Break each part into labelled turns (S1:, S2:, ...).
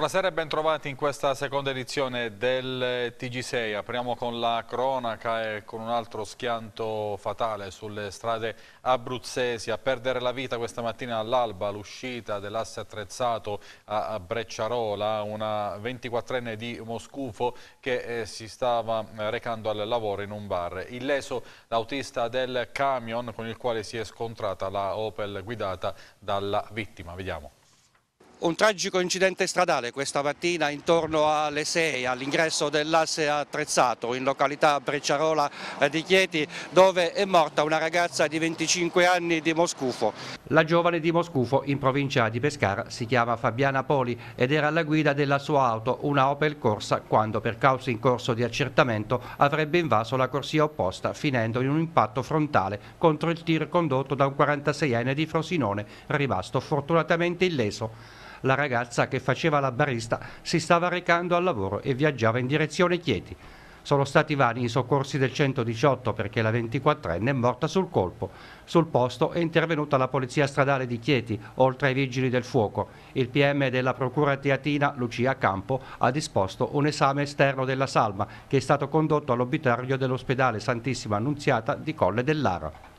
S1: Buonasera e bentrovati in questa seconda edizione del TG6. Apriamo con la cronaca e con un altro schianto fatale sulle strade abruzzesi. A perdere la vita questa mattina all'alba l'uscita dell'asse attrezzato a Brecciarola, una 24enne di Moscufo che eh, si stava recando al lavoro in un bar. Illeso l'autista del camion con il quale si è scontrata la Opel guidata dalla vittima. Vediamo.
S2: Un tragico incidente stradale questa mattina intorno alle 6 all'ingresso dell'asse attrezzato in località Brecciarola di Chieti dove è morta una ragazza di 25 anni di Moscufo.
S3: La giovane di Moscufo in provincia di Pescara si chiama Fabiana Poli ed era alla guida della sua auto, una Opel Corsa, quando per cause in corso di accertamento avrebbe invaso la corsia opposta finendo in un impatto frontale contro il tir condotto da un 46enne di Frosinone rimasto fortunatamente illeso. La ragazza che faceva la barista si stava recando al lavoro e viaggiava in direzione Chieti. Sono stati vani i soccorsi del 118 perché la 24enne è morta sul colpo. Sul posto è intervenuta la polizia stradale di Chieti, oltre ai vigili del fuoco. Il PM della Procura Teatina, Lucia Campo, ha disposto un esame esterno della salma che è stato condotto all'obitario dell'ospedale Santissima Annunziata di Colle dell'Ara.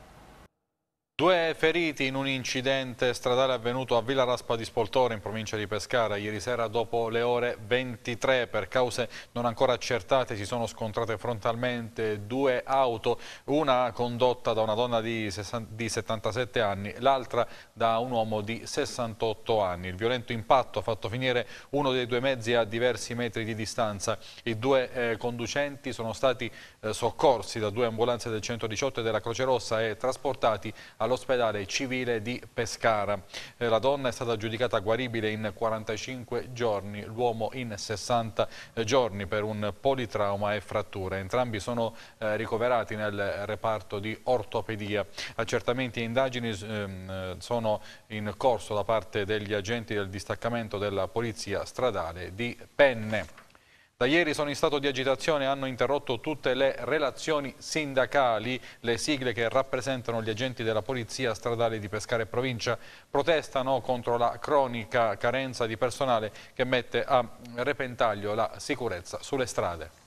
S1: Due feriti in un incidente stradale avvenuto a Villa Raspa di Spoltore in provincia di Pescara. Ieri sera dopo le ore 23 per cause non ancora accertate si sono scontrate frontalmente due auto, una condotta da una donna di, 77 anni, l'altra da un uomo di 68 anni. Il violento impatto ha fatto finire uno dei due mezzi a diversi metri di distanza. I due eh, conducenti sono stati eh, soccorsi da due ambulanze del 118 e della Croce Rossa e trasportati allo all'ospedale civile di Pescara. Eh, la donna è stata giudicata guaribile in 45 giorni, l'uomo in 60 giorni per un politrauma e fratture. Entrambi sono eh, ricoverati nel reparto di ortopedia. Accertamenti e indagini ehm, sono in corso da parte degli agenti del distaccamento della Polizia Stradale di Penne. Da ieri sono in stato di agitazione e hanno interrotto tutte le relazioni sindacali. Le sigle che rappresentano gli agenti della Polizia Stradale di Pescara e Provincia protestano contro la cronica carenza di personale che mette a repentaglio la sicurezza sulle strade.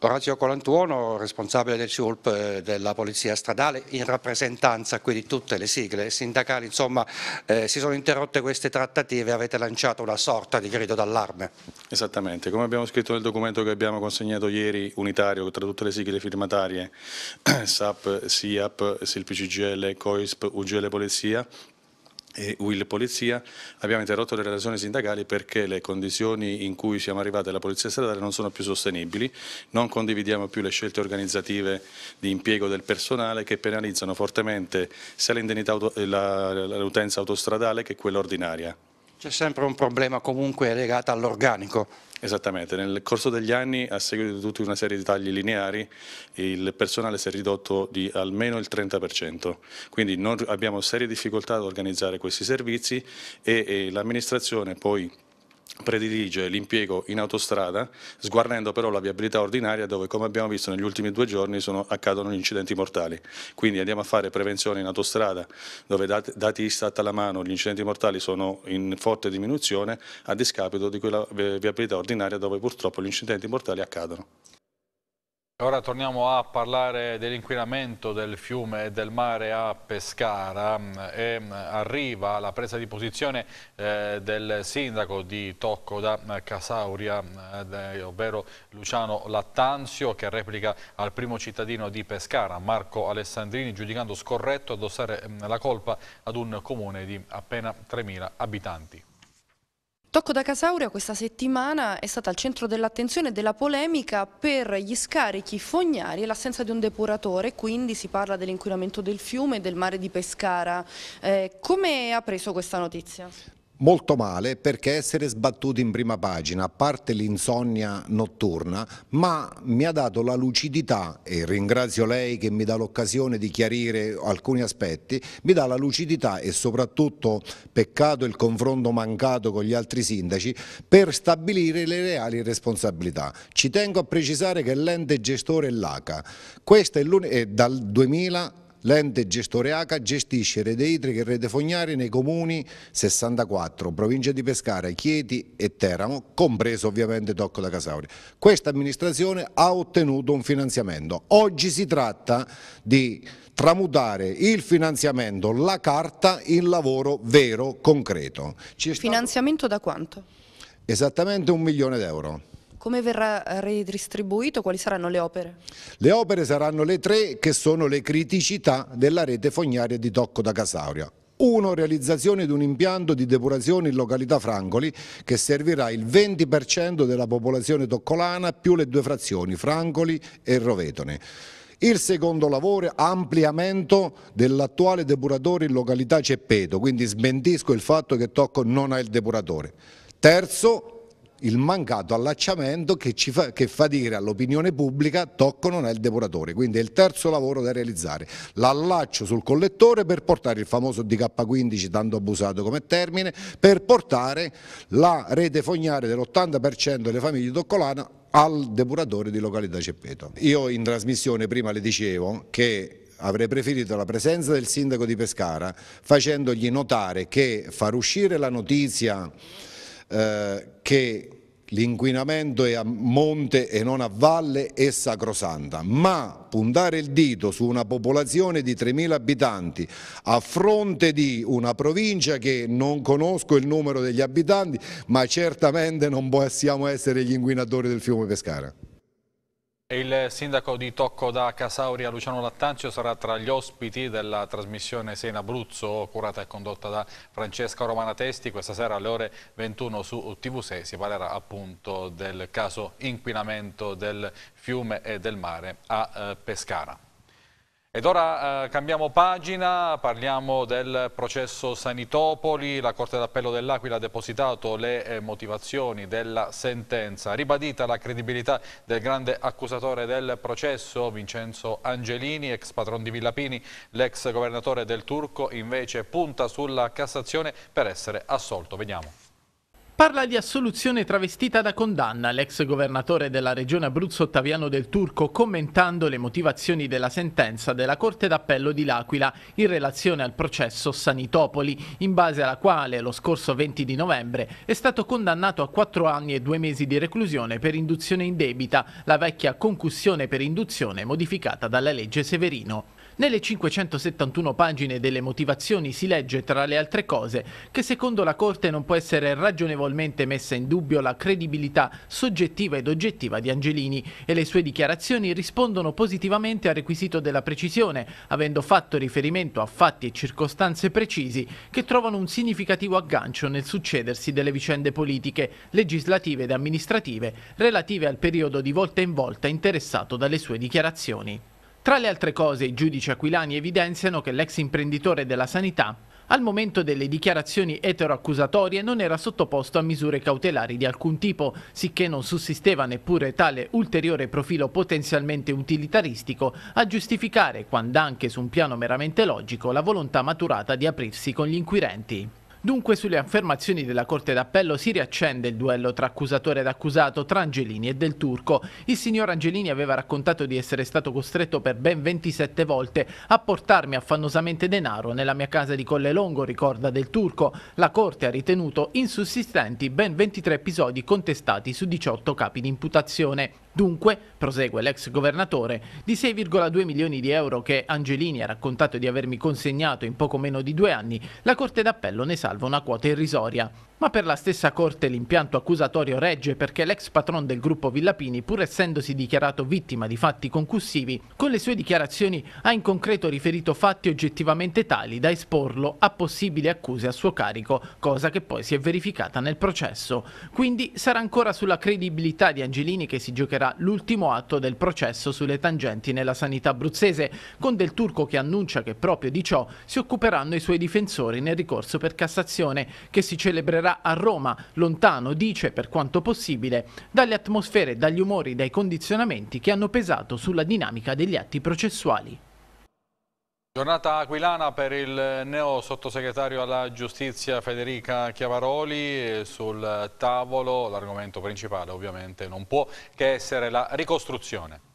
S2: Orazio Colantuono, responsabile del CIULP eh, della Polizia Stradale, in rappresentanza qui di tutte le sigle sindacali, insomma eh, si sono interrotte queste trattative e avete lanciato una sorta di grido d'allarme.
S4: Esattamente, come abbiamo scritto nel documento che abbiamo consegnato ieri, unitario tra tutte le sigle firmatarie, SAP, SIAP, SILP COISP, UGL Polizia, e Will Polizia abbiamo interrotto le relazioni sindacali perché le condizioni in cui siamo arrivati alla Polizia Statale non sono più sostenibili, non condividiamo più le scelte organizzative di impiego del personale che penalizzano fortemente sia l'utenza autostradale che quella ordinaria.
S2: C'è sempre un problema comunque legato all'organico.
S4: Esattamente, nel corso degli anni, a seguito di tutta una serie di tagli lineari, il personale si è ridotto di almeno il 30%, quindi abbiamo serie difficoltà ad organizzare questi servizi e, e l'amministrazione poi predilige l'impiego in autostrada, sguarnendo però la viabilità ordinaria dove, come abbiamo visto negli ultimi due giorni, sono, accadono gli incidenti mortali. Quindi andiamo a fare prevenzione in autostrada, dove dati, dati Istat alla mano gli incidenti mortali sono in forte diminuzione, a discapito di quella viabilità ordinaria dove purtroppo gli incidenti mortali accadono.
S1: Ora torniamo a parlare dell'inquinamento del fiume e del mare a Pescara e arriva la presa di posizione eh, del sindaco di Tocco da Casauria, eh, ovvero Luciano Lattanzio, che replica al primo cittadino di Pescara, Marco Alessandrini, giudicando scorretto addossare la colpa ad un comune di appena 3.000 abitanti.
S5: Tocco da Casauria questa settimana è stata al centro dell'attenzione e della polemica per gli scarichi fognari e l'assenza di un depuratore, quindi si parla dell'inquinamento del fiume e del mare di Pescara. Eh, come ha preso questa notizia?
S6: Molto male perché essere sbattuto in prima pagina, a parte l'insonnia notturna, ma mi ha dato la lucidità, e ringrazio lei che mi dà l'occasione di chiarire alcuni aspetti, mi dà la lucidità e soprattutto peccato il confronto mancato con gli altri sindaci per stabilire le reali responsabilità. Ci tengo a precisare che l'ente gestore è l'ACA, questo è, è dal 2000 l'ente gestore ACA gestisce rete idriche e rete fognarie nei comuni 64, provincia di Pescara, Chieti e Teramo, compreso ovviamente Tocco da Casauria. Questa amministrazione ha ottenuto un finanziamento. Oggi si tratta di tramutare il finanziamento, la carta, in lavoro vero, concreto.
S5: Finanziamento da quanto?
S6: Esattamente un milione d'euro.
S5: Come verrà ridistribuito? Quali saranno le opere?
S6: Le opere saranno le tre che sono le criticità della rete fognaria di Tocco da Casauria. Uno, realizzazione di un impianto di depurazione in località Francoli che servirà il 20% della popolazione toccolana più le due frazioni Francoli e Rovetone. Il secondo lavoro ampliamento dell'attuale depuratore in località Ceppeto, quindi smentisco il fatto che Tocco non ha il depuratore. Terzo, il mancato allacciamento che, fa, che fa dire all'opinione pubblica Tocco non è il depuratore, quindi è il terzo lavoro da realizzare, l'allaccio sul collettore per portare il famoso DK15 tanto abusato come termine, per portare la rete fognaria dell'80% delle famiglie toccolane al depuratore di località Ceppeto. Io in trasmissione prima le dicevo che avrei preferito la presenza del sindaco di Pescara facendogli notare che far uscire la notizia eh, che l'inquinamento è a monte e non a valle è sacrosanta, ma puntare il dito su una popolazione di 3.000 abitanti a fronte di una provincia che non conosco il numero degli abitanti, ma certamente non possiamo essere gli inquinatori del fiume Pescara.
S1: Il sindaco di Tocco da Casauria, Luciano Lattanzio, sarà tra gli ospiti della trasmissione Sena Abruzzo, curata e condotta da Francesca Romana Testi. Questa sera alle ore 21 su TV6 si parlerà appunto del caso inquinamento del fiume e del mare a eh, Pescara. Ed ora eh, cambiamo pagina, parliamo del processo Sanitopoli, la Corte d'Appello dell'Aquila ha depositato le eh, motivazioni della sentenza, ribadita la credibilità del grande accusatore del processo Vincenzo Angelini, ex patron di Villapini, l'ex governatore del Turco invece punta sulla Cassazione per essere assolto, vediamo.
S7: Parla di assoluzione travestita da condanna l'ex governatore della regione Abruzzo Ottaviano del Turco commentando le motivazioni della sentenza della Corte d'Appello di L'Aquila in relazione al processo Sanitopoli, in base alla quale lo scorso 20 di novembre è stato condannato a quattro anni e due mesi di reclusione per induzione in debita, la vecchia concussione per induzione modificata dalla legge Severino. Nelle 571 pagine delle motivazioni si legge, tra le altre cose, che secondo la Corte non può essere ragionevolmente messa in dubbio la credibilità soggettiva ed oggettiva di Angelini e le sue dichiarazioni rispondono positivamente al requisito della precisione, avendo fatto riferimento a fatti e circostanze precisi che trovano un significativo aggancio nel succedersi delle vicende politiche, legislative ed amministrative relative al periodo di volta in volta interessato dalle sue dichiarazioni. Tra le altre cose, i giudici aquilani evidenziano che l'ex imprenditore della sanità al momento delle dichiarazioni eteroaccusatorie non era sottoposto a misure cautelari di alcun tipo, sicché non sussisteva neppure tale ulteriore profilo potenzialmente utilitaristico a giustificare, quando anche su un piano meramente logico, la volontà maturata di aprirsi con gli inquirenti. Dunque sulle affermazioni della Corte d'Appello si riaccende il duello tra accusatore ed accusato tra Angelini e Del Turco. Il signor Angelini aveva raccontato di essere stato costretto per ben 27 volte a portarmi affannosamente denaro nella mia casa di Colle Longo, ricorda Del Turco. La Corte ha ritenuto insussistenti ben 23 episodi contestati su 18 capi di imputazione. Dunque, prosegue l'ex governatore, di 6,2 milioni di euro che Angelini ha raccontato di avermi consegnato in poco meno di due anni, la Corte d'Appello ne salva una quota irrisoria. Ma per la stessa Corte l'impianto accusatorio regge perché l'ex patron del gruppo Villapini, pur essendosi dichiarato vittima di fatti concussivi, con le sue dichiarazioni ha in concreto riferito fatti oggettivamente tali da esporlo a possibili accuse a suo carico, cosa che poi si è verificata nel processo. Quindi sarà ancora sulla credibilità di Angelini che si giocherà l'ultimo atto del processo sulle tangenti nella sanità abruzzese, con Del Turco che annuncia che proprio di ciò si occuperanno i suoi difensori nel ricorso per Cassazione, che si celebrerà registrerà a Roma, lontano, dice, per quanto possibile, dalle atmosfere, dagli umori, dai condizionamenti che hanno pesato sulla dinamica degli atti processuali.
S1: Giornata aquilana per il neo sottosegretario alla giustizia Federica Chiavaroli, sul tavolo l'argomento principale ovviamente non può che essere la ricostruzione.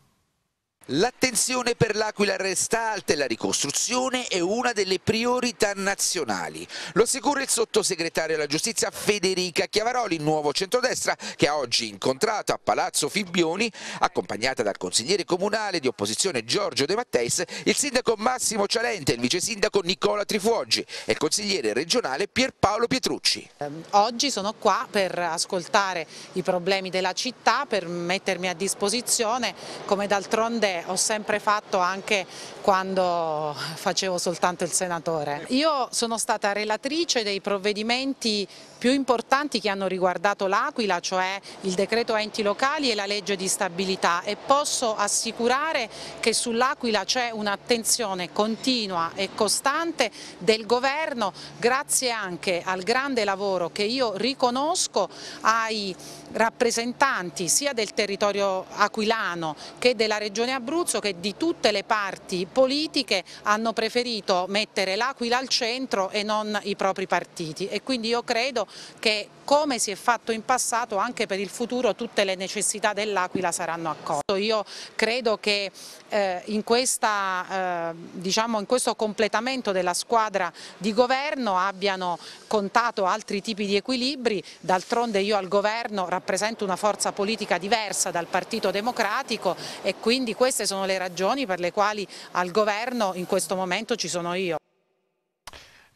S8: L'attenzione per l'Aquila resta alta e la ricostruzione è una delle priorità nazionali. Lo assicura il sottosegretario alla giustizia Federica Chiavaroli, nuovo centrodestra, che ha oggi incontrato a Palazzo Fibbioni, accompagnata dal consigliere comunale di opposizione Giorgio De Matteis, il sindaco Massimo Cialente, il vice sindaco Nicola Trifuoggi e il consigliere regionale Pierpaolo Pietrucci.
S9: Ehm, oggi sono qua per ascoltare i problemi della città, per mettermi a disposizione, come d'altronde ho sempre fatto anche quando facevo soltanto il senatore. Io sono stata relatrice dei provvedimenti più importanti che hanno riguardato l'Aquila, cioè il decreto enti locali e la legge di stabilità e posso assicurare che sull'Aquila c'è un'attenzione continua e costante del governo grazie anche al grande lavoro che io riconosco ai rappresentanti sia del territorio aquilano che della regione Abruzzo che di tutte le parti politiche hanno preferito mettere l'Aquila al centro e non i propri partiti e quindi io credo che come si è fatto in passato anche per il futuro tutte le necessità dell'Aquila saranno accolte. Io credo che eh, in, questa, eh, diciamo in questo completamento della squadra di governo abbiano contato altri tipi di equilibri, d'altronde io al governo rappresento una forza politica diversa dal Partito Democratico e quindi queste sono le ragioni per le quali al governo in questo momento ci sono io.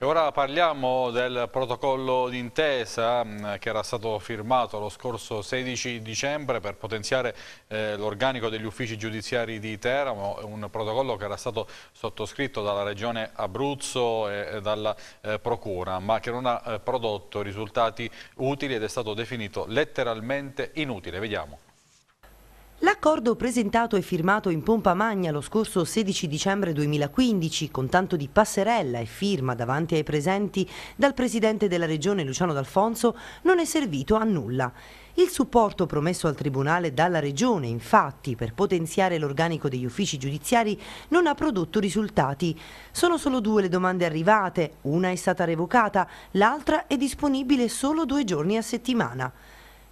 S1: E ora parliamo del protocollo d'intesa mm, che era stato firmato lo scorso 16 dicembre per potenziare eh, l'organico degli uffici giudiziari di Teramo, un protocollo che era stato sottoscritto dalla Regione Abruzzo e, e dalla eh, Procura, ma che non ha eh, prodotto risultati utili ed è stato definito letteralmente inutile. Vediamo.
S10: L'accordo presentato e firmato in pompa magna lo scorso 16 dicembre 2015 con tanto di passerella e firma davanti ai presenti dal presidente della regione Luciano D'Alfonso non è servito a nulla. Il supporto promesso al Tribunale dalla Regione, infatti, per potenziare l'organico degli uffici giudiziari non ha prodotto risultati. Sono solo due le domande arrivate, una è stata revocata, l'altra è disponibile solo due giorni a settimana.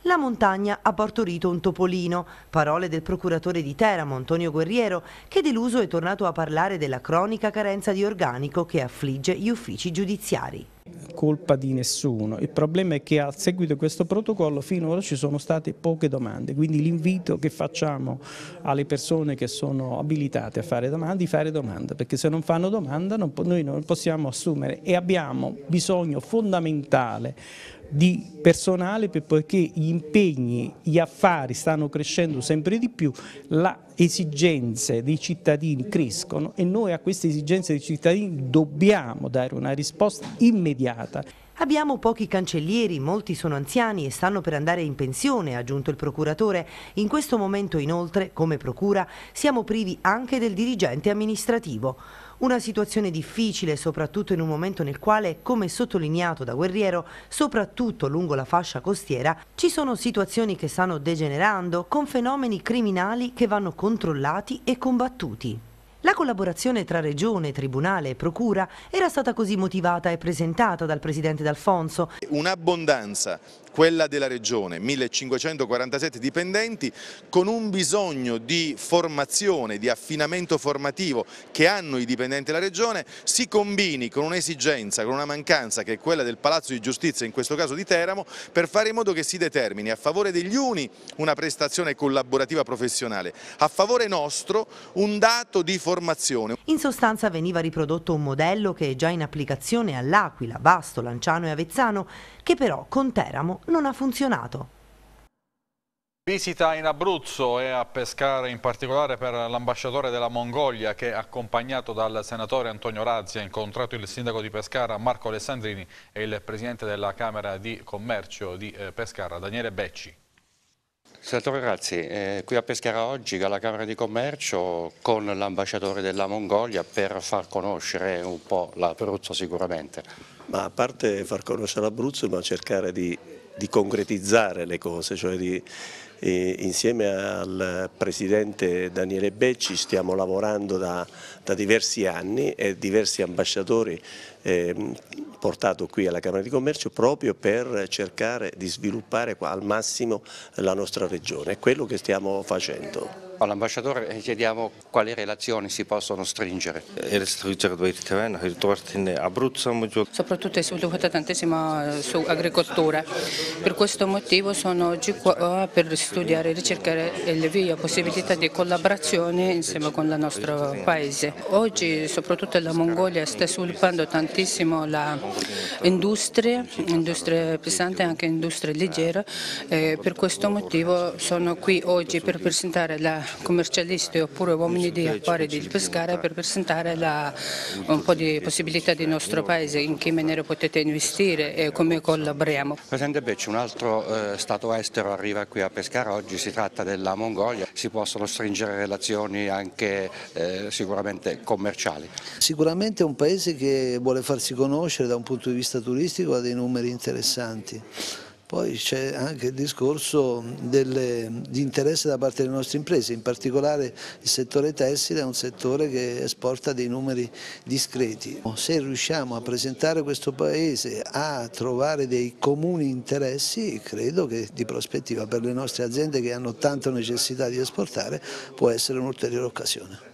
S10: La montagna ha partorito un topolino, parole del procuratore di Teramo, Antonio Guerriero, che deluso è tornato a parlare della cronica carenza di organico che affligge gli uffici giudiziari.
S11: Colpa di nessuno. Il problema è che a seguito di questo protocollo finora ci sono state poche domande, quindi l'invito che facciamo alle persone che sono abilitate a fare domande, di fare domanda, perché se non fanno domanda non, noi non possiamo assumere. E abbiamo bisogno fondamentale di personale poiché gli impegni, gli affari stanno crescendo sempre di più, le esigenze dei cittadini crescono e noi a queste esigenze dei cittadini dobbiamo dare una risposta immediata.
S10: Abbiamo pochi cancellieri, molti sono anziani e stanno per andare in pensione, ha aggiunto il procuratore. In questo momento inoltre, come procura, siamo privi anche del dirigente amministrativo. Una situazione difficile soprattutto in un momento nel quale, come sottolineato da Guerriero, soprattutto lungo la fascia costiera, ci sono situazioni che stanno degenerando con fenomeni criminali che vanno controllati e combattuti. La collaborazione tra Regione, Tribunale e Procura era stata così motivata e presentata dal Presidente D'Alfonso.
S12: Un'abbondanza quella della Regione, 1547 dipendenti, con un bisogno di formazione, di affinamento formativo che hanno i dipendenti della Regione, si combini con un'esigenza, con una mancanza che è quella del Palazzo di Giustizia, in questo caso di Teramo, per fare in modo che si determini a favore degli uni una prestazione collaborativa professionale, a favore nostro un dato di formazione.
S10: In sostanza veniva riprodotto un modello che è già in applicazione all'Aquila, Vasto, Lanciano e Avezzano, che però con Teramo non ha funzionato.
S1: Visita in Abruzzo e a Pescara in particolare per l'ambasciatore della Mongolia che accompagnato dal senatore Antonio Razzi ha incontrato il sindaco di Pescara Marco Alessandrini e il presidente della Camera di Commercio di eh, Pescara Daniele Becci.
S2: Senatore Razzi, eh, qui a Pescara oggi alla Camera di Commercio con l'ambasciatore della Mongolia per far conoscere un po' l'Abruzzo sicuramente.
S13: Ma a parte far conoscere l'Abruzzo, ma cercare di, di, concretizzare le cose, cioè di, eh, insieme al Presidente Daniele Becci stiamo lavorando da, da diversi anni e diversi ambasciatori portato qui alla Camera di Commercio proprio per cercare di sviluppare al massimo la nostra regione, è quello che stiamo facendo.
S2: All'ambasciatore chiediamo quali relazioni si possono stringere.
S14: Soprattutto è sviluppata tantissimo su agricoltura, per questo motivo sono oggi qua per studiare e ricercare le vie, possibilità di collaborazione insieme con il nostro paese. Oggi soprattutto la Mongolia sta sviluppando tantissimo l'industria, industria pesante e anche industria leggera, e per questo motivo sono qui oggi per presentare la commercialisti oppure uomini di affari di pescare per presentare la, un po' di possibilità del nostro paese, in che maniera potete investire e come collaboriamo.
S2: Presidente Becci, un altro eh, Stato estero arriva qui a Pescara, oggi si tratta della Mongolia, si possono stringere relazioni anche eh, sicuramente commerciali.
S15: Sicuramente è un paese che vuole farsi conoscere da un punto di vista turistico, ha dei numeri interessanti. Poi c'è anche il discorso delle, di interesse da parte delle nostre imprese, in particolare il settore tessile è un settore che esporta dei numeri discreti. Se riusciamo a presentare questo Paese a trovare dei comuni interessi, credo che di prospettiva per le nostre aziende che hanno tanta necessità di esportare può essere un'ulteriore occasione.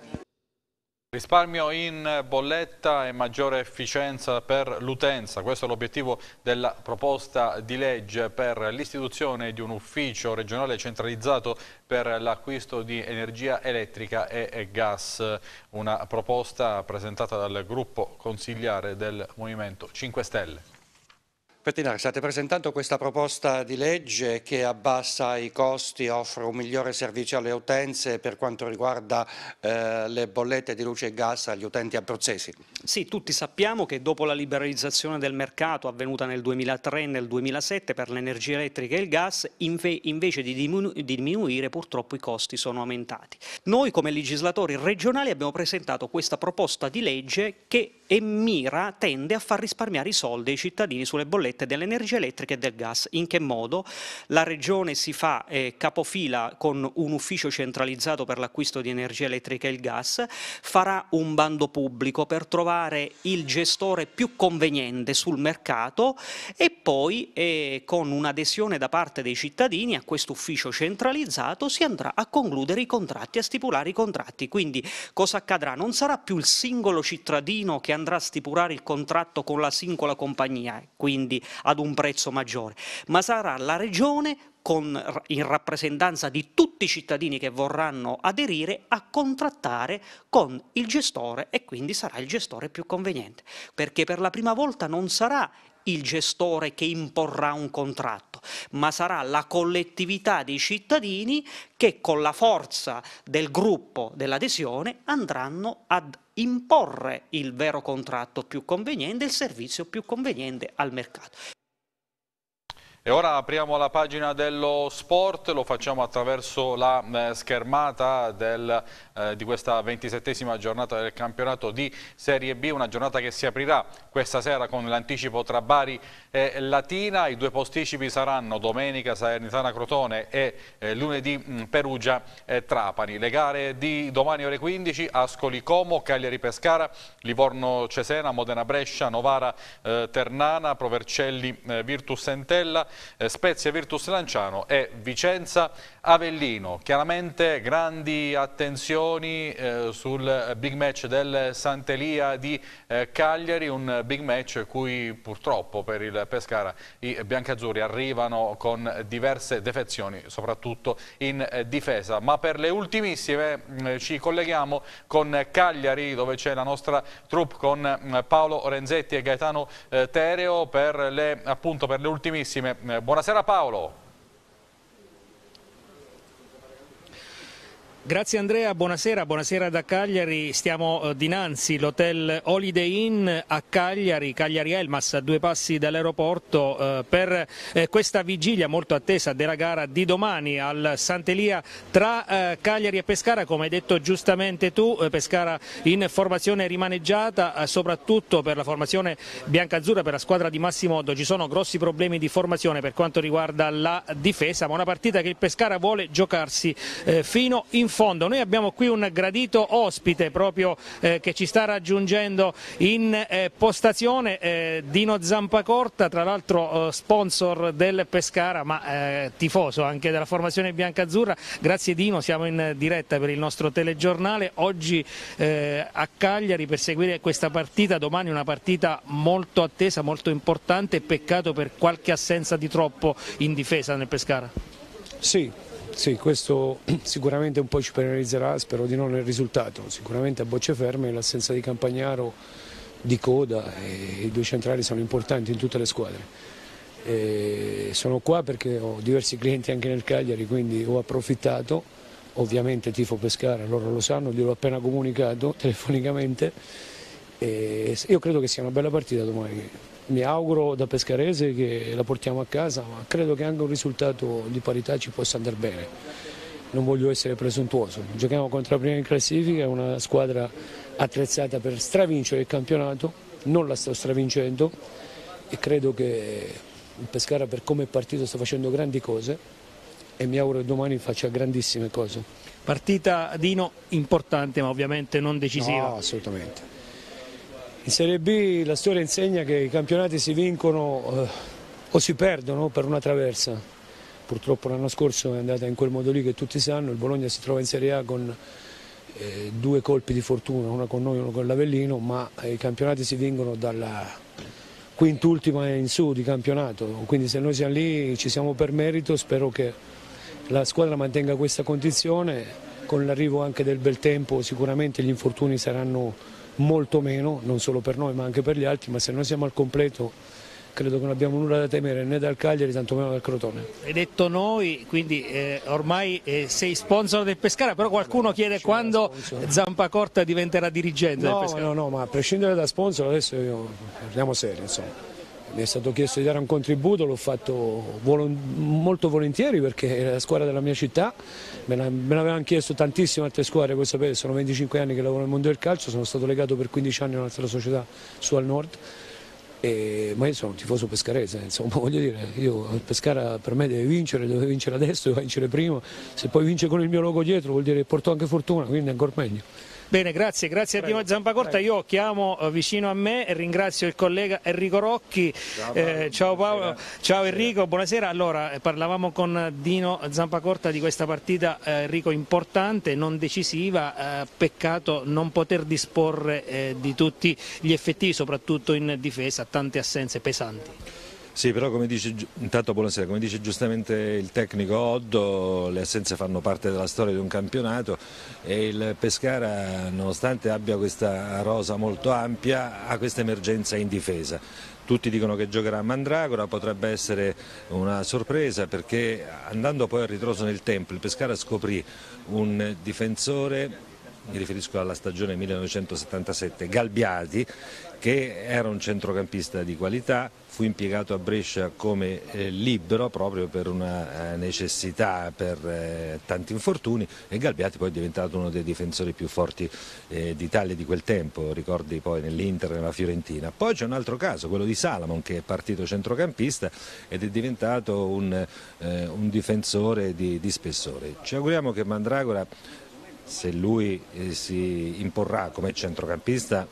S1: Risparmio in bolletta e maggiore efficienza per l'utenza, questo è l'obiettivo della proposta di legge per l'istituzione di un ufficio regionale centralizzato per l'acquisto di energia elettrica e gas, una proposta presentata dal gruppo consigliare del Movimento 5 Stelle.
S2: Pettinari, state presentando questa proposta di legge che abbassa i costi, offre un migliore servizio alle utenze per quanto riguarda eh, le bollette di luce e gas agli utenti abruzzesi.
S16: Sì, tutti sappiamo che dopo la liberalizzazione del mercato avvenuta nel 2003 e nel 2007 per l'energia elettrica e il gas, inve invece di, diminu di diminuire purtroppo i costi sono aumentati. Noi come legislatori regionali abbiamo presentato questa proposta di legge che e mira, tende a far risparmiare i soldi ai cittadini sulle bollette dell'energia elettrica e del gas. In che modo? La Regione si fa eh, capofila con un ufficio centralizzato per l'acquisto di energia elettrica e il gas, farà un bando pubblico per trovare il gestore più conveniente sul mercato e poi eh, con un'adesione da parte dei cittadini a questo ufficio centralizzato si andrà a concludere i contratti, a stipulare i contratti. Quindi cosa accadrà? Non sarà più il singolo cittadino che andrà a stipulare il contratto con la singola compagnia, quindi ad un prezzo maggiore, ma sarà la Regione con, in rappresentanza di tutti i cittadini che vorranno aderire a contrattare con il gestore e quindi sarà il gestore più conveniente, perché per la prima volta non sarà il gestore che imporrà un contratto, ma sarà la collettività dei cittadini che con la forza del gruppo dell'adesione andranno ad imporre il vero contratto più conveniente, il servizio più conveniente al mercato.
S1: E ora apriamo la pagina dello sport, lo facciamo attraverso la eh, schermata del, eh, di questa ventisettesima giornata del campionato di Serie B, una giornata che si aprirà questa sera con l'anticipo tra Bari e Latina, i due posticipi saranno domenica Salernitana Crotone e eh, lunedì mm, Perugia e Trapani. Le gare di domani ore 15, Ascoli Como, Cagliari Pescara, Livorno Cesena, Modena Brescia, Novara eh, Ternana, Provercelli eh, Virtus Entella, eh, Spezia Virtus Lanciano e Vicenza Avellino. Chiaramente grandi attenzioni eh, sul big match del Sant'Elia di eh, Cagliari, un big match cui purtroppo per il Pescara i biancazzurri arrivano con diverse defezioni, soprattutto in eh, difesa. Ma per le ultimissime eh, ci colleghiamo con Cagliari dove c'è la nostra troupe con eh, Paolo Renzetti e Gaetano eh, Tereo per le, appunto, per le ultimissime buonasera Paolo.
S17: Grazie Andrea, buonasera, buonasera da Cagliari, stiamo eh, dinanzi l'hotel Holiday Inn a Cagliari, Cagliari Elmas a due passi dall'aeroporto eh, per eh, questa vigilia molto attesa della gara di domani al Sant'Elia tra eh, Cagliari e Pescara, come hai detto giustamente tu, eh, Pescara in formazione rimaneggiata, eh, soprattutto per la formazione biancazzurra, per la squadra di Massimodo ci sono grossi problemi di formazione per quanto riguarda la difesa, ma una partita che il Pescara vuole giocarsi fino in fondo. Noi abbiamo qui un gradito ospite proprio eh, che ci sta raggiungendo in eh, postazione, eh, Dino Zampacorta, tra l'altro eh, sponsor del Pescara ma eh, tifoso anche della formazione biancazzurra. Grazie Dino, siamo in diretta per il nostro telegiornale, oggi eh, a Cagliari per seguire questa partita, domani una partita molto attesa, molto importante, peccato per qualche assenza di troppo in difesa nel Pescara.
S18: Sì, sì, questo sicuramente un po' ci penalizzerà, spero di non nel risultato, sicuramente a bocce ferme l'assenza di Campagnaro, di Coda e i due centrali sono importanti in tutte le squadre. E sono qua perché ho diversi clienti anche nel Cagliari, quindi ho approfittato, ovviamente tifo Pescara, loro lo sanno, gliel'ho appena comunicato telefonicamente. E io credo che sia una bella partita domani mi auguro da pescarese che la portiamo a casa, ma credo che anche un risultato di parità ci possa andare bene. Non voglio essere presuntuoso, giochiamo contro la prima in classifica, una squadra attrezzata per stravincere il campionato, non la sto stravincendo e credo che il Pescara per come è partito sta facendo grandi cose e mi auguro che domani faccia grandissime cose.
S17: Partita Dino importante ma ovviamente non decisiva.
S18: No, assolutamente. In Serie B la storia insegna che i campionati si vincono eh, o si perdono per una traversa. Purtroppo l'anno scorso è andata in quel modo lì che tutti sanno, il Bologna si trova in Serie A con eh, due colpi di fortuna, uno con noi e uno con l'Avellino, ma eh, i campionati si vincono dalla quintultima in su di campionato, quindi se noi siamo lì ci siamo per merito, spero che la squadra mantenga questa condizione, con l'arrivo anche del bel tempo sicuramente gli infortuni saranno molto meno, non solo per noi ma anche per gli altri, ma se noi siamo al completo credo che non abbiamo nulla da temere né dal Cagliari tanto meno dal Crotone.
S17: Hai detto noi, quindi eh, ormai eh, sei sponsor del Pescara, però qualcuno chiede quando Zampacorta diventerà dirigente
S18: no,
S17: del Pescara.
S18: No, no, ma a prescindere da sponsor adesso io, parliamo serio, insomma. Mi è stato chiesto di dare un contributo, l'ho fatto molto volentieri perché è la squadra della mia città, me l'avevano chiesto tantissime altre squadre, voi sapete sono 25 anni che lavoro nel mondo del calcio, sono stato legato per 15 anni a un'altra società su al nord, e, ma io sono un tifoso pescarese, insomma voglio dire, io Pescara per me deve vincere, deve vincere adesso, deve vincere prima, se poi vince con il mio logo dietro vuol dire che porto anche fortuna, quindi è ancora meglio.
S17: Bene, grazie, grazie prego, a Dino Zampacorta. Prego. Io chiamo eh, vicino a me e ringrazio il collega Enrico Rocchi. Ciao eh, ciao, Paolo. ciao, Enrico, buonasera. Allora, eh, parlavamo con Dino Zampacorta di questa partita, eh, Enrico, importante, non decisiva, eh, peccato non poter disporre eh, di tutti gli effettivi, soprattutto in difesa, tante assenze pesanti.
S19: Sì, però come dice, intanto buonasera, come dice giustamente il tecnico Oddo, le assenze fanno parte della storia di un campionato e il Pescara, nonostante abbia questa rosa molto ampia, ha questa emergenza in difesa. Tutti dicono che giocherà a Mandragora, potrebbe essere una sorpresa perché andando poi a ritroso nel tempo il Pescara scoprì un difensore mi riferisco alla stagione 1977, Galbiati, che era un centrocampista di qualità, fu impiegato a Brescia come eh, libero proprio per una eh, necessità, per eh, tanti infortuni e Galbiati poi è diventato uno dei difensori più forti eh, d'Italia di quel tempo, ricordi poi nell'Inter e nella Fiorentina. Poi c'è un altro caso, quello di Salamon che è partito centrocampista ed è diventato un, eh, un difensore di, di spessore. Ci auguriamo che Mandragora se lui eh, si imporrà come centrocampista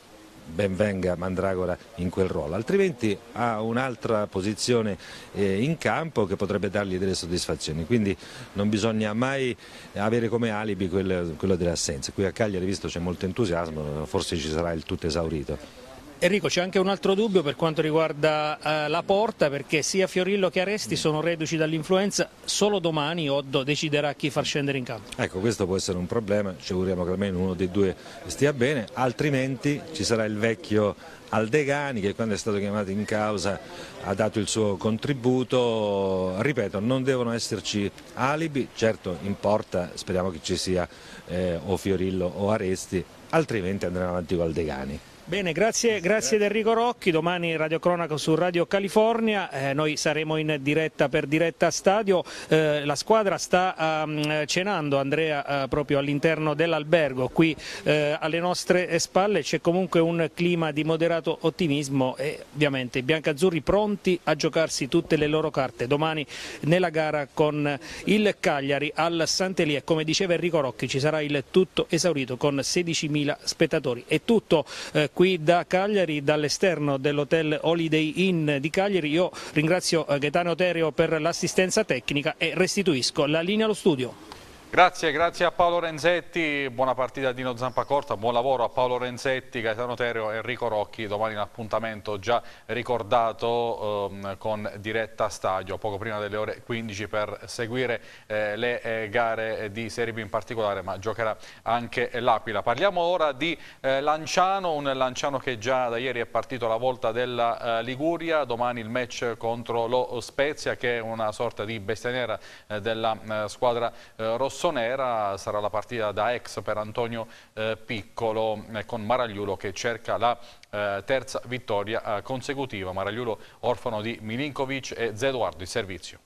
S19: ben venga Mandragora in quel ruolo, altrimenti ha un'altra posizione eh, in campo che potrebbe dargli delle soddisfazioni, quindi non bisogna mai avere come alibi quello, quello delle assenze. Qui a Cagliari, visto c'è molto entusiasmo, forse ci sarà il tutto esaurito.
S17: Enrico c'è anche un altro dubbio per quanto riguarda eh, la porta perché sia Fiorillo che Aresti sono reduci dall'influenza, solo domani Oddo deciderà chi far scendere in campo.
S19: Ecco questo può essere un problema, ci auguriamo che almeno uno dei due stia bene, altrimenti ci sarà il vecchio Aldegani che quando è stato chiamato in causa ha dato il suo contributo, ripeto non devono esserci alibi, certo in porta speriamo che ci sia eh, o Fiorillo o Aresti, altrimenti andremo avanti con Aldegani.
S17: Bene, grazie, grazie Enrico Rocchi, domani Radio Cronaca su Radio California, eh, noi saremo in diretta per diretta stadio, eh, la squadra sta um, cenando Andrea uh, proprio all'interno dell'albergo, qui uh, alle nostre spalle c'è comunque un clima di moderato ottimismo e ovviamente i biancazzurri pronti a giocarsi tutte le loro carte. Domani nella gara con il Cagliari al Sant'Elia, come diceva Enrico Rocchi ci sarà il tutto esaurito con 16.000 spettatori, è tutto eh, qui da Cagliari, dall'esterno dell'hotel Holiday Inn di Cagliari. Io ringrazio eh, Gaetano Terio per l'assistenza tecnica e restituisco la linea allo studio.
S1: Grazie, grazie a Paolo Renzetti, buona partita a Dino Zampacorta, buon lavoro a Paolo Renzetti, Gaetano Terio e Enrico Rocchi, domani un appuntamento già ricordato ehm, con diretta stadio, poco prima delle ore 15 per seguire eh, le eh, gare di Serie B in particolare, ma giocherà anche l'Aquila. Parliamo ora di eh, Lanciano, un Lanciano che già da ieri è partito alla volta della eh, Liguria, domani il match contro lo Spezia che è una sorta di bestia nera eh, della eh, squadra rossa rossonera sarà la partita da ex per Antonio eh, Piccolo eh, con Maragliulo che cerca la eh, terza vittoria eh, consecutiva. Maragliulo orfano di Milinkovic e Zeduardo in servizio.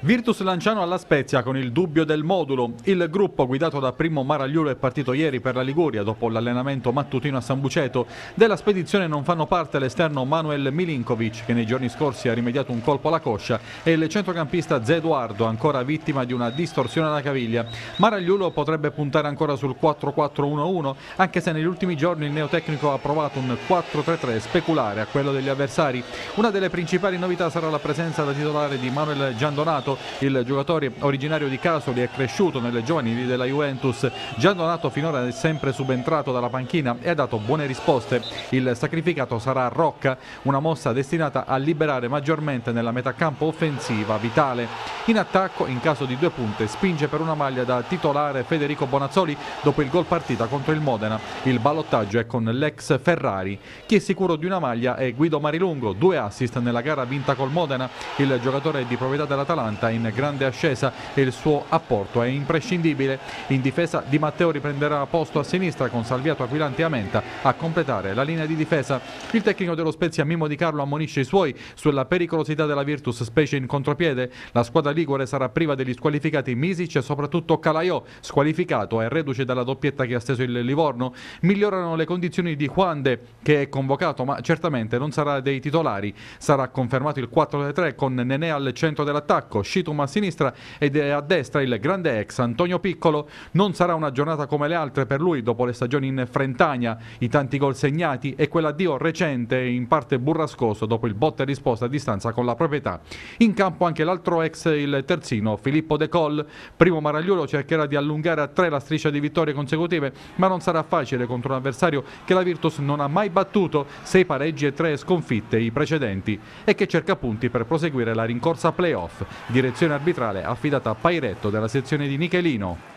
S1: Virtus Lanciano alla Spezia con il dubbio del modulo. Il gruppo guidato da Primo Maragliulo è partito ieri per la Liguria dopo l'allenamento mattutino a San Buceto. Della spedizione non fanno parte l'esterno Manuel Milinkovic che nei giorni scorsi ha rimediato un colpo alla coscia e il centrocampista Zeduardo ancora vittima di una distorsione alla caviglia. Maragliulo potrebbe puntare ancora sul 4-4-1-1 anche se negli ultimi giorni il neotecnico ha provato un 4-3-3 speculare a quello degli avversari. Una delle principali novità sarà la presenza da titolare di Manuel Giandonato Donato, il giocatore originario di Casoli è cresciuto nelle giovanili della Juventus. Gian Donato finora è sempre subentrato dalla panchina e ha dato buone risposte. Il sacrificato sarà Rocca, una mossa destinata a liberare maggiormente nella metacampo offensiva vitale. In attacco, in caso di due punte, spinge per una maglia da titolare Federico Bonazzoli dopo il gol partita contro il Modena. Il ballottaggio è con l'ex Ferrari. Chi è sicuro di una maglia è Guido Marilungo, due assist nella gara vinta col Modena. Il giocatore di proprietà dell'Atalanta Atalanta in grande ascesa e il suo apporto è imprescindibile. In difesa Di Matteo riprenderà posto a sinistra con Salviato Aquilanti a Menta a completare la linea di difesa. Il tecnico dello Spezia Mimo Di Carlo ammonisce i suoi sulla pericolosità della Virtus, specie in contropiede. La squadra Ligure sarà priva degli squalificati Misic e soprattutto Calaiò, squalificato e reduce dalla doppietta che ha steso il Livorno. Migliorano le condizioni di Juande che è convocato ma certamente non sarà dei titolari. Sarà confermato il 4-3 con Nenè al centro dell'attacco, Scitum a sinistra ed a destra il grande ex Antonio Piccolo. Non sarà una giornata come le altre per lui dopo le stagioni in Frentagna, i tanti gol segnati e quell'addio recente in parte burrascoso dopo il botta e risposta a distanza con la proprietà. In campo anche l'altro ex il terzino Filippo De Coll. Primo Maragliolo cercherà di allungare a tre la striscia di vittorie consecutive, ma non sarà facile contro un avversario che la Virtus non ha mai battuto, sei pareggi e tre sconfitte i precedenti e che cerca punti per proseguire la rincorsa playoff direzione arbitrale affidata a Pairetto della sezione di Nichelino.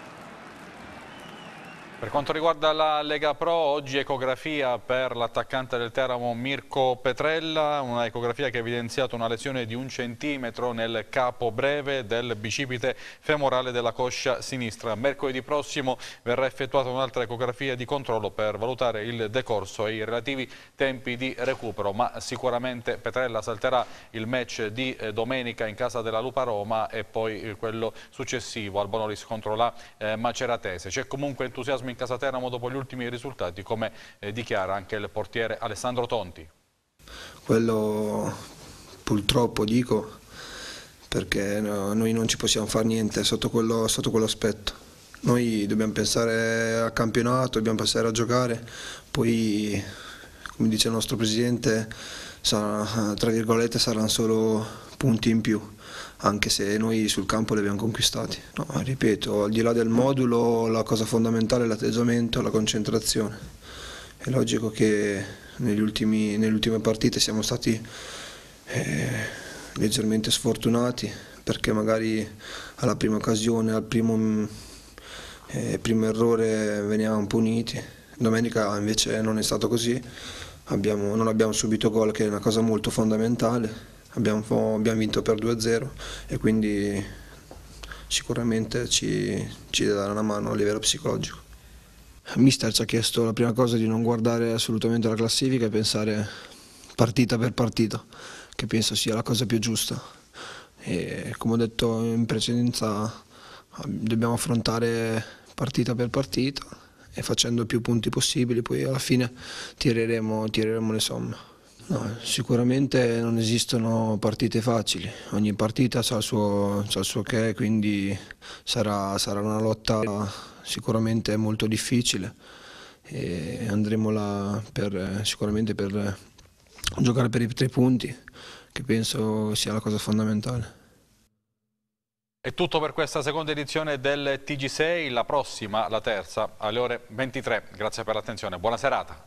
S1: Per quanto riguarda la Lega Pro, oggi ecografia per l'attaccante del Teramo Mirko Petrella, una ecografia che ha evidenziato una lesione di un centimetro nel capo breve del bicipite femorale della coscia sinistra. Mercoledì prossimo verrà effettuata un'altra ecografia di controllo per valutare il decorso e i relativi tempi di recupero, ma sicuramente Petrella salterà il match di eh, domenica in casa della Lupa Roma e poi quello successivo al Bonolis contro la eh, Maceratese. C'è comunque entusiasmo in casa Teramo dopo gli ultimi risultati, come eh, dichiara anche il portiere Alessandro Tonti.
S20: Quello purtroppo dico perché no, noi non ci possiamo fare niente sotto, quello, sotto quell'aspetto. Noi dobbiamo pensare al campionato, dobbiamo passare a giocare, poi come dice il nostro presidente, sarà, tra virgolette saranno solo punti in più anche se noi sul campo li abbiamo conquistati. No, ripeto, al di là del modulo la cosa fondamentale è l'atteggiamento, la concentrazione. È logico che ultimi, nelle ultime partite siamo stati eh, leggermente sfortunati perché magari alla prima occasione, al primo, eh, primo errore venivamo puniti. Domenica invece non è stato così, abbiamo, non abbiamo subito gol che è una cosa molto fondamentale abbiamo, abbiamo vinto per 2-0 e quindi sicuramente ci, ci darà una mano a livello psicologico. mister ci ha chiesto la prima cosa di non guardare assolutamente la classifica e pensare partita per partita, che penso sia la cosa più giusta. E come ho detto in precedenza dobbiamo affrontare partita per partita e facendo più punti possibili poi alla fine tireremo, tireremo le somme. No, sicuramente non esistono partite facili, ogni partita ha il suo, ha il suo che, quindi sarà, sarà una lotta sicuramente molto difficile e andremo là per, sicuramente per giocare per i tre punti, che penso sia la cosa fondamentale.
S1: È tutto per questa seconda edizione del TG6, la prossima, la terza, alle ore 23. Grazie per l'attenzione, buona serata.